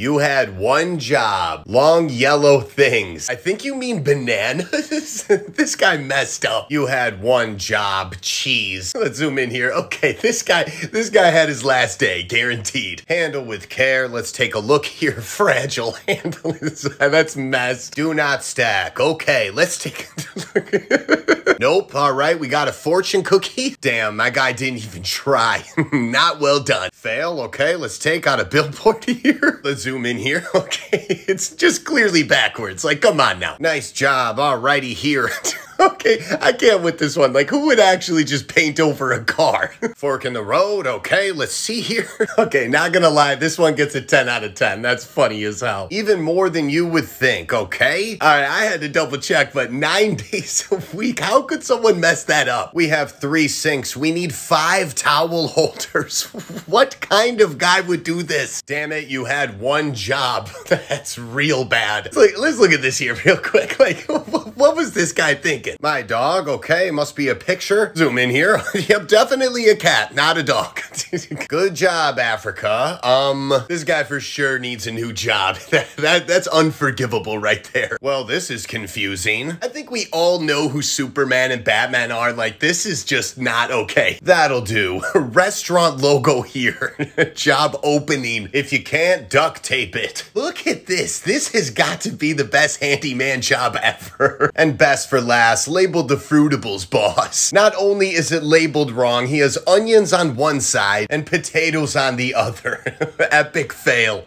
You had one job. Long yellow things. I think you mean bananas. this guy messed up. You had one job. Cheese. Let's zoom in here. Okay, this guy, this guy had his last day, guaranteed. Handle with care. Let's take a look here. Fragile. Handle. That's mess. Do not stack. Okay, let's take a look. nope. All right, we got a fortune cookie. Damn, my guy didn't even try. Not well done. Fail. Okay, let's take out a billboard here. Let's zoom in here. Okay, it's just clearly backwards. Like, come on now. Nice job. Alrighty here. okay, I can't with this one. Like, who would actually just paint over a car? Fork in the road. Okay, let's see here. okay, not gonna lie, this one gets a 10 out of 10. That's funny as hell. Even more than you would think, okay? All right, I had to double check, but nine days a week. How could someone mess that up? We have three sinks. We need five towel holders. what kind of guy would do this? Damn it, you had one job. That's real bad. It's like, let's look at this here real quick. Like, what was this guy thinking? My dog, okay, must be a picture. Zoom in here. yep, definitely a cat, not a dog. Good job, Africa. Um, this guy for sure needs a new job. that, that That's unforgivable right there. Well, this is confusing. I think we all know who Superman and Batman are. Like, this is just not okay. That'll do. Restaurant logo here. job opening. If you can't, duct tape it. Look at this. This has got to be the best handyman job ever. and best for last, labeled the Fruitables boss. Not only is it labeled wrong, he has onions on one side and potatoes on the other. Epic fail.